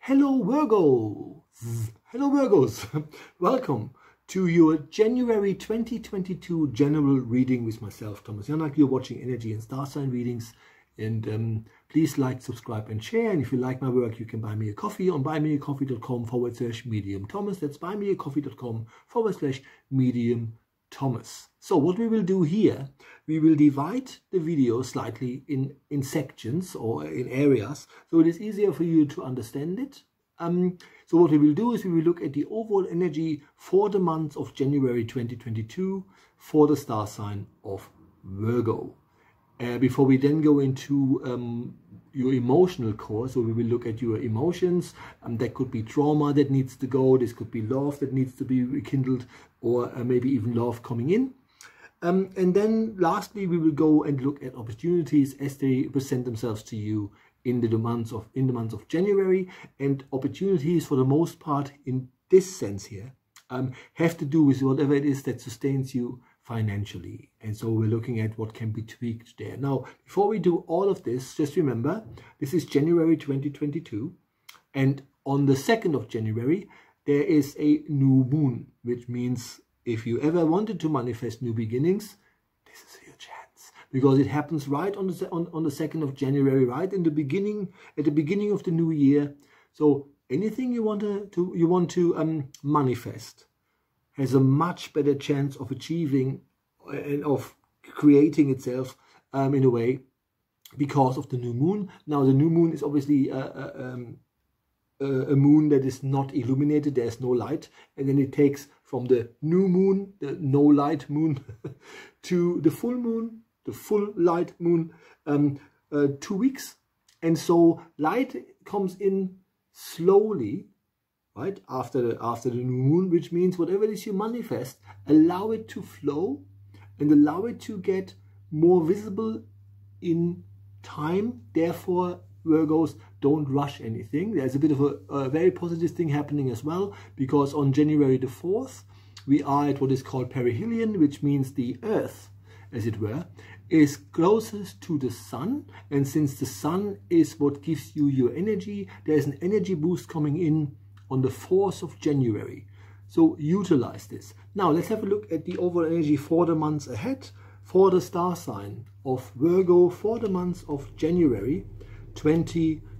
Hello Virgos! Hello Virgos! Welcome to your January 2022 general reading with myself, Thomas Janak. You're watching Energy and Star Sign readings. And um, please like, subscribe, and share. And if you like my work, you can buy me a coffee on buymeacoffee.com forward slash medium Thomas. That's buymeacoffee.com forward slash medium Thomas. So what we will do here, we will divide the video slightly in, in sections or in areas so it is easier for you to understand it. Um, so what we will do is we will look at the overall energy for the month of January 2022 for the star sign of Virgo. Uh, before we then go into um, your emotional core, so we will look at your emotions. Um, that could be trauma that needs to go. This could be love that needs to be rekindled, or uh, maybe even love coming in. Um, and then lastly, we will go and look at opportunities as they present themselves to you in the months of in the months of January. And opportunities, for the most part, in this sense here, um, have to do with whatever it is that sustains you financially. And so we're looking at what can be tweaked there. Now, before we do all of this, just remember, this is January 2022. And on the 2nd of January, there is a new moon, which means if you ever wanted to manifest new beginnings, this is your chance. Because it happens right on the, on, on the 2nd of January, right in the beginning, at the beginning of the new year. So anything you want to, to you want to um, manifest, has a much better chance of achieving and of creating itself um, in a way because of the new moon. Now the new moon is obviously a, a, um, a, moon that is not illuminated, there's no light, and then it takes from the new moon, the no light moon, to the full moon, the full light moon, um, uh, two weeks. And so light comes in slowly right after the after the new moon which means whatever it is you manifest allow it to flow and allow it to get more visible in time therefore virgos don't rush anything there's a bit of a, a very positive thing happening as well because on january the 4th we are at what is called perihelion which means the earth as it were is closest to the sun and since the sun is what gives you your energy there's an energy boost coming in on the 4th of January. So utilize this. Now let's have a look at the overall energy for the months ahead for the star sign of Virgo for the month of January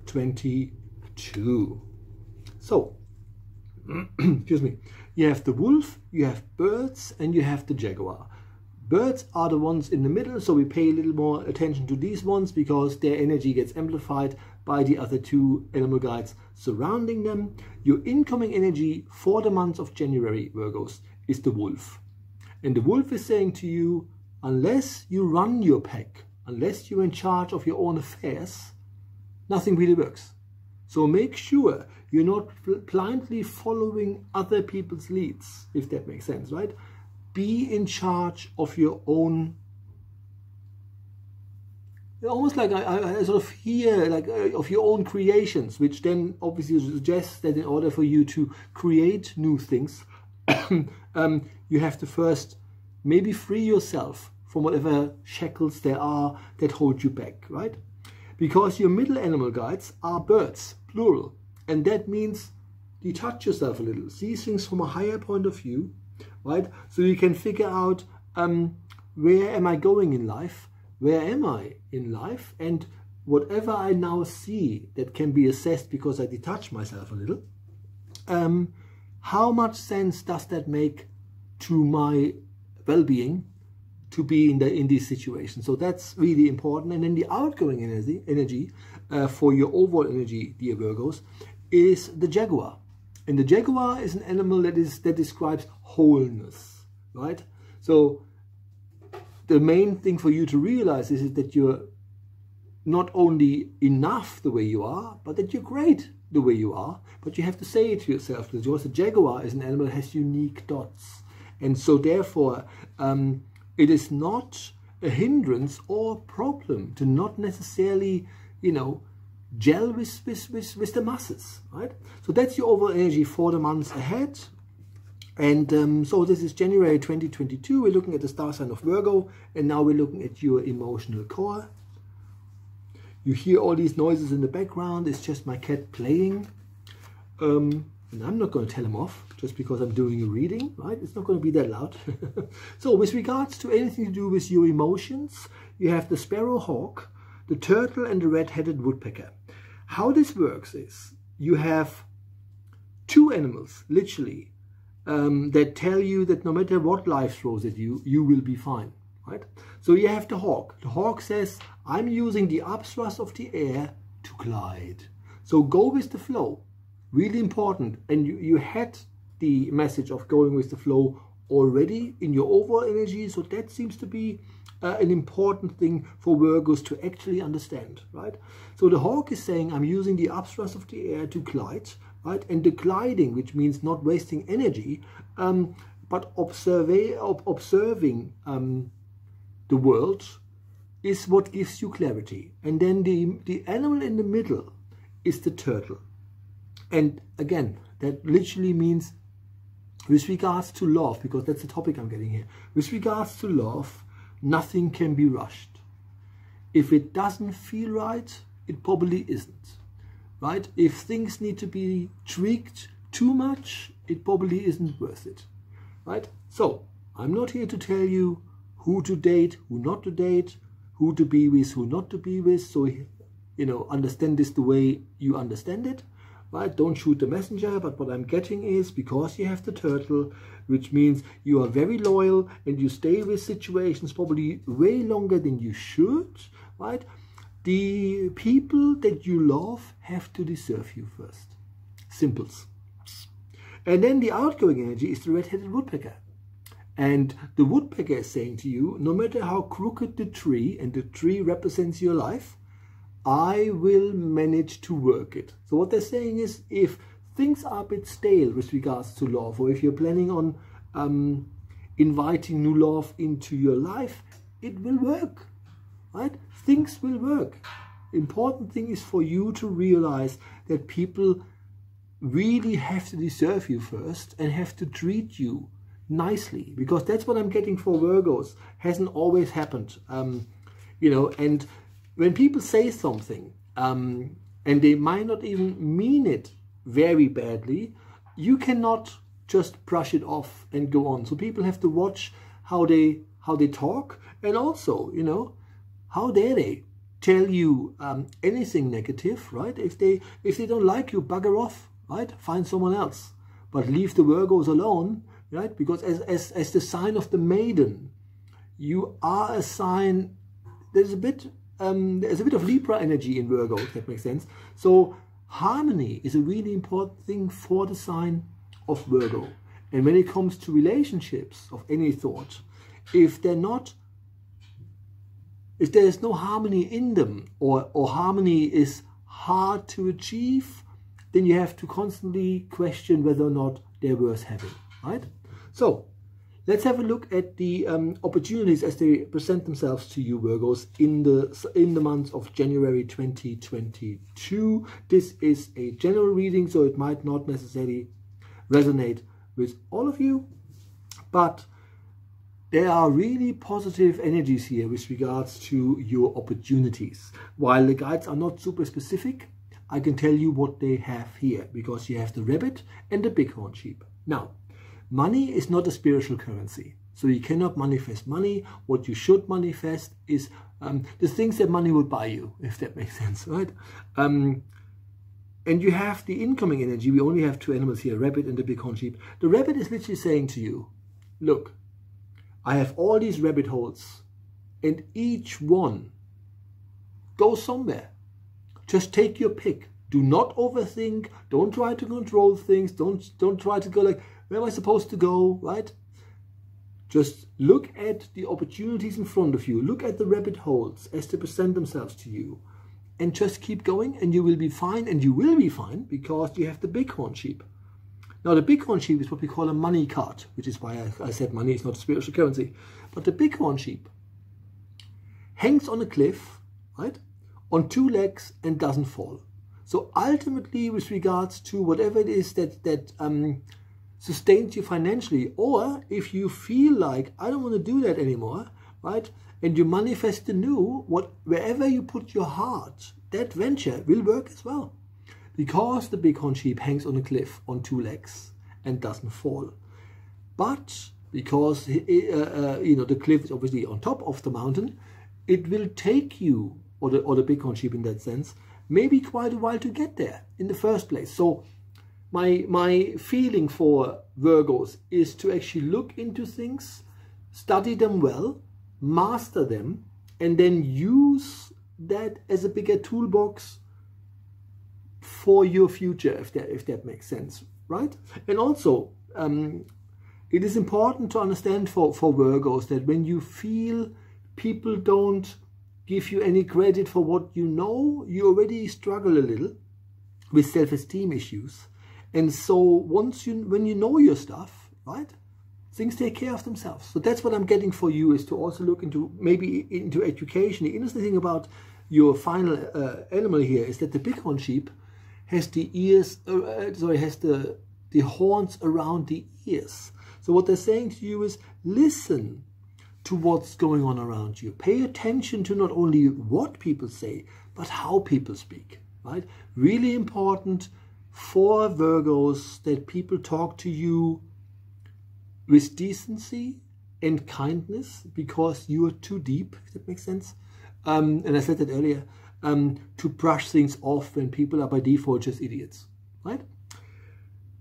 2022. So, excuse me, you have the wolf, you have birds, and you have the jaguar. Birds are the ones in the middle, so we pay a little more attention to these ones because their energy gets amplified by the other two animal guides surrounding them. Your incoming energy for the month of January, Virgos, is the wolf. And the wolf is saying to you, unless you run your pack, unless you're in charge of your own affairs, nothing really works. So make sure you're not blindly following other people's leads, if that makes sense, right? be in charge of your own almost like I, I, sort of hear like uh, of your own creations which then obviously suggests that in order for you to create new things um, you have to first maybe free yourself from whatever shackles there are that hold you back right because your middle animal guides are birds plural and that means detach yourself a little see things from a higher point of view right? So you can figure out um, where am I going in life? Where am I in life? And whatever I now see that can be assessed because I detach myself a little, um, how much sense does that make to my well-being to be in the in these situations? So that's really important. And then the outgoing energy, energy uh, for your overall energy, dear Virgos, is the Jaguar. And the jaguar is an animal that is that describes wholeness, right? So the main thing for you to realize is, is that you're not only enough the way you are, but that you're great the way you are. But you have to say it to yourself because the jaguar is an animal that has unique dots. And so therefore, um, it is not a hindrance or problem to not necessarily, you know, gel with, with, with, with the masses, right? So that's your overall energy for the months ahead. And um, so this is January 2022. We're looking at the star sign of Virgo, and now we're looking at your emotional core. You hear all these noises in the background. It's just my cat playing. Um, and I'm not going to tell him off just because I'm doing a reading, right? It's not going to be that loud. so with regards to anything to do with your emotions, you have the sparrow hawk, the turtle and the red-headed woodpecker. How this works is you have two animals, literally, um, that tell you that no matter what life throws at you, you will be fine, right? So you have the hawk. The hawk says, I'm using the upthrust of the air to glide. So go with the flow really important. And you, you had the message of going with the flow already in your overall energy so that seems to be uh, an important thing for Virgos to actually understand right? So the hawk is saying I'm using the upthrust of the air to glide right? And the gliding which means not wasting energy um, but observe, observing um, the world is what gives you clarity. And then the the animal in the middle is the turtle and again, that literally means with regards to love, because that's the topic I'm getting here, with regards to love, nothing can be rushed. If it doesn't feel right, it probably isn't. Right? If things need to be tweaked too much, it probably isn't worth it. Right? So, I'm not here to tell you who to date, who not to date, who to be with, who not to be with. So, you know, understand this the way you understand it right? Don't shoot the messenger, but what I'm getting is because you have the turtle, which means you are very loyal and you stay with situations probably way longer than you should, right? The people that you love have to deserve you first. Simples. And then the outgoing energy is the red-headed woodpecker. And the woodpecker is saying to you, no matter how crooked the tree, and the tree represents your life, I will manage to work it. So what they're saying is if things are a bit stale with regards to love, or if you're planning on um, inviting new love into your life, it will work, right? Things will work. Important thing is for you to realize that people really have to deserve you first and have to treat you nicely because that's what I'm getting for Virgos. Hasn't always happened. Um, you know, and when people say something um, and they might not even mean it very badly, you cannot just brush it off and go on. So people have to watch how they how they talk and also, you know, how dare they tell you um, anything negative, right? If they if they don't like you, bugger off, right? Find someone else, but leave the Virgos alone, right? Because as as as the sign of the maiden, you are a sign. There's a bit um, there's a bit of Libra energy in Virgo, if that makes sense. So harmony is a really important thing for the sign of Virgo. And when it comes to relationships of any sort, if they're not, if there's no harmony in them, or, or harmony is hard to achieve, then you have to constantly question whether or not they're worth having, right? So Let's have a look at the um, opportunities as they present themselves to you, Virgos, in the in the month of January 2022. This is a general reading, so it might not necessarily resonate with all of you, but there are really positive energies here with regards to your opportunities. While the guides are not super specific, I can tell you what they have here because you have the rabbit and the bighorn sheep. Now, Money is not a spiritual currency. So you cannot manifest money. What you should manifest is um, the things that money will buy you, if that makes sense, right? Um, and you have the incoming energy. We only have two animals here, rabbit and the bighorn sheep. The rabbit is literally saying to you, look, I have all these rabbit holes and each one goes somewhere. Just take your pick. Do not overthink. Don't try to control things. Don't, don't try to go like, where am I supposed to go, right? Just look at the opportunities in front of you. Look at the rabbit holes as they present themselves to you. And just keep going and you will be fine. And you will be fine because you have the bighorn sheep. Now the bighorn sheep is what we call a money card, which is why I, I said money is not a spiritual currency. But the bighorn sheep hangs on a cliff, right, on two legs and doesn't fall. So ultimately, with regards to whatever it is that that um, sustains you financially, or if you feel like I don't want to do that anymore, right? And you manifest the new, what wherever you put your heart, that venture will work as well. because the bighorn sheep hangs on a cliff on two legs and doesn't fall. But because uh, uh, you know the cliff is obviously on top of the mountain, it will take you or the or the bighorn sheep in that sense maybe quite a while to get there in the first place. So my my feeling for Virgos is to actually look into things, study them well, master them, and then use that as a bigger toolbox for your future, if that if that makes sense, right? And also, um, it is important to understand for for Virgos that when you feel people don't give you any credit for what you know, you already struggle a little with self-esteem issues. And so once you when you know your stuff, right? things take care of themselves. So that's what I'm getting for you is to also look into maybe into education. The interesting thing about your final uh, animal here is that the bighorn sheep has the ears, uh, uh, sorry, has the, the horns around the ears. So what they're saying to you is listen to what's going on around you. Pay attention to not only what people say, but how people speak, right? Really important for Virgos that people talk to you with decency and kindness because you are too deep, if that makes sense. Um, and I said that earlier, um, to brush things off when people are by default just idiots, right?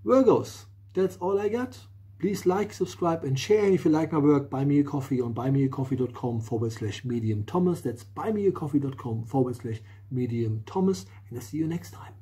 Virgos, that's all I got. Please like, subscribe, and share. And if you like my work, buy me a coffee on buymeacoffee.com forward slash medium Thomas. That's buymeacoffee.com forward slash medium Thomas. And I'll see you next time.